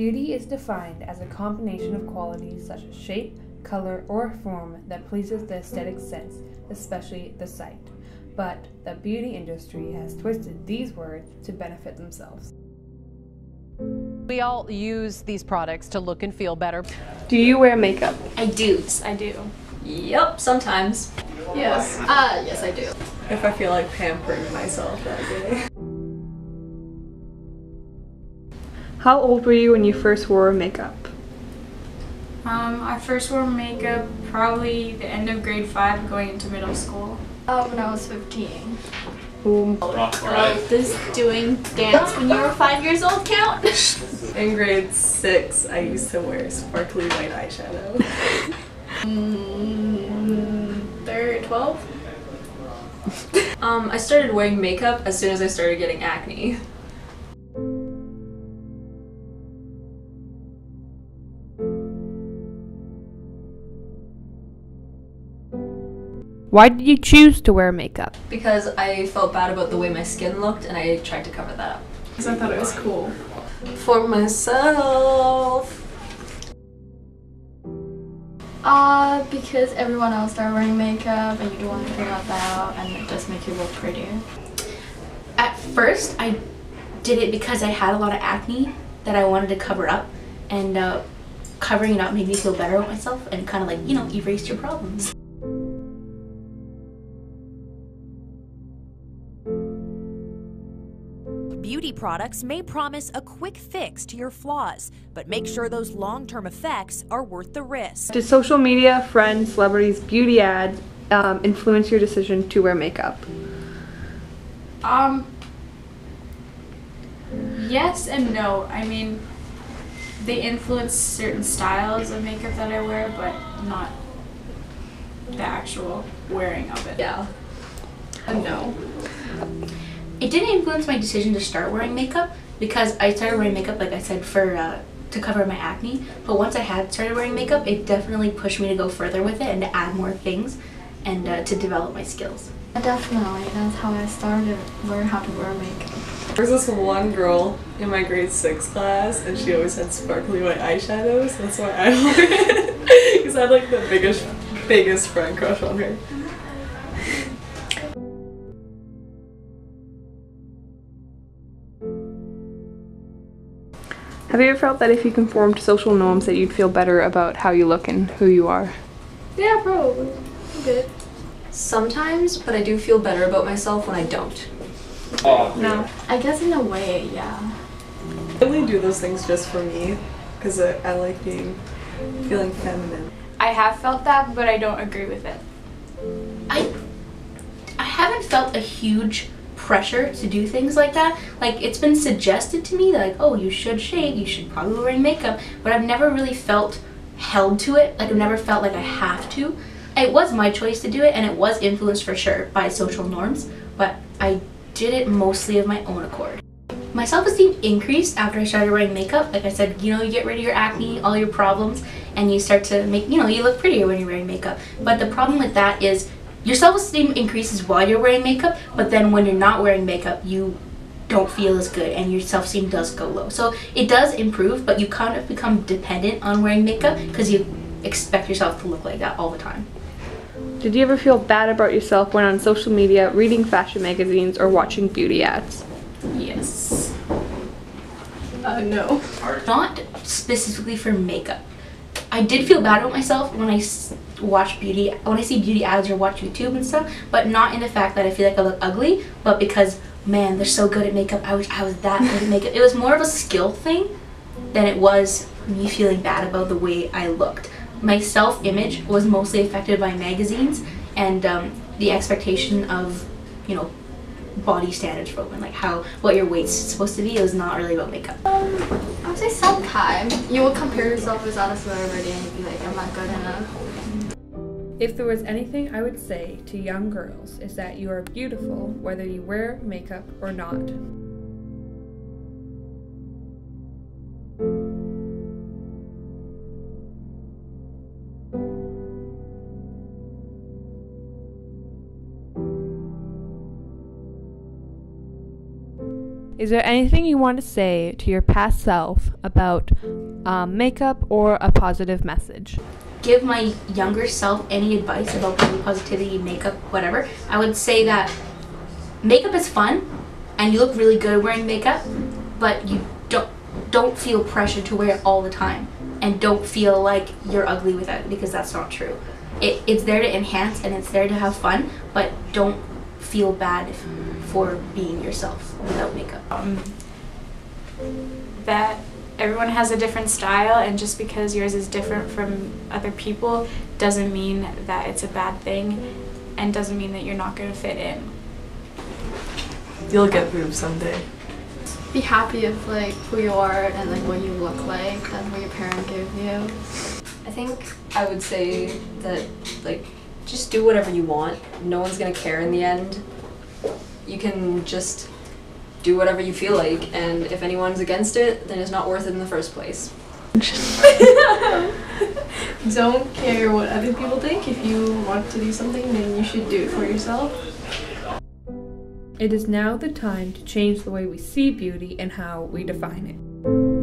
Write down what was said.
Beauty is defined as a combination of qualities such as shape, color, or form that pleases the aesthetic sense, especially the sight. But the beauty industry has twisted these words to benefit themselves. We all use these products to look and feel better. Do you wear makeup? I do. I do. Yep, sometimes. Yes. Uh, yes, I do. If I feel like pampering myself that day. How old were you when you first wore makeup? Um, I first wore makeup probably the end of grade 5 going into middle school. Uh, when I was 15. Um, Oh, does doing dance when you were 5 years old count? In grade six, I used to wear sparkly white eyeshadow. mm, third, 12? Um, I started wearing makeup as soon as I started getting acne. Why did you choose to wear makeup? Because I felt bad about the way my skin looked and I tried to cover that up. Because I thought it was cool. For myself. Uh, because everyone else started wearing makeup and you don't want to figure out that out and it does make you look prettier. At first, I did it because I had a lot of acne that I wanted to cover up, and uh, covering it up made me feel better about myself and kind of like, you know, erased your problems. Beauty products may promise a quick fix to your flaws, but make sure those long term effects are worth the risk. Did social media, friends, celebrities, beauty ads um, influence your decision to wear makeup? Um, yes and no. I mean, they influence certain styles of makeup that I wear, but not the actual wearing of it. Yeah. Uh, no. It didn't influence my decision to start wearing makeup because I started wearing makeup, like I said, for uh, to cover my acne. But once I had started wearing makeup, it definitely pushed me to go further with it and to add more things and uh, to develop my skills. Definitely, that's how I started learn how to wear makeup. There was this one girl in my grade six class, and she always had sparkly white eyeshadows. That's why I wore it. Because I had like the biggest, biggest friend crush on her. Have you ever felt that if you conform to social norms that you'd feel better about how you look and who you are? Yeah, probably. Good. Sometimes, but I do feel better about myself when I don't. Oh, no. I guess in a way, yeah. I only do those things just for me, because I, I like being, feeling feminine. I have felt that, but I don't agree with it. I I haven't felt a huge pressure to do things like that. Like it's been suggested to me like, oh, you should shave, you should probably wear makeup, but I've never really felt held to it. Like I've never felt like I have to. It was my choice to do it and it was influenced for sure by social norms, but I did it mostly of my own accord. My self-esteem increased after I started wearing makeup. Like I said, you know, you get rid of your acne, all your problems, and you start to make, you know, you look prettier when you're wearing makeup. But the problem with that is your self-esteem increases while you're wearing makeup, but then when you're not wearing makeup, you don't feel as good and your self-esteem does go low. So it does improve, but you kind of become dependent on wearing makeup because you expect yourself to look like that all the time. Did you ever feel bad about yourself when on social media, reading fashion magazines, or watching beauty ads? Yes. Uh, no. Not specifically for makeup. I did feel bad about myself when I watch beauty, when I see beauty ads or watch YouTube and stuff, but not in the fact that I feel like I look ugly, but because man, they're so good at makeup. I wish I was that good at makeup. It was more of a skill thing than it was me feeling bad about the way I looked. My self-image was mostly affected by magazines and um, the expectation of, you know, body standards for women, like how what your weight's supposed to be. It was not really about makeup. Um, I would say sometimes you will compare yourself with other celebrity and you'd be like, I'm not good enough. If there was anything I would say to young girls is that you are beautiful whether you wear makeup or not. Is there anything you want to say to your past self about um, makeup or a positive message? give my younger self any advice about positivity, makeup, whatever, I would say that makeup is fun and you look really good wearing makeup, but you don't don't feel pressure to wear it all the time and don't feel like you're ugly without it because that's not true. It, it's there to enhance and it's there to have fun, but don't feel bad for being yourself without makeup. Um, that everyone has a different style and just because yours is different from other people doesn't mean that it's a bad thing and doesn't mean that you're not going to fit in. You'll get boobs someday. Be happy with like who you are and like what you look like and what your parent gave you. I think I would say that like just do whatever you want. No one's gonna care in the end. You can just do whatever you feel like, and if anyone's against it, then it's not worth it in the first place. Don't care what other people think. If you want to do something, then you should do it for yourself. It is now the time to change the way we see beauty and how we define it.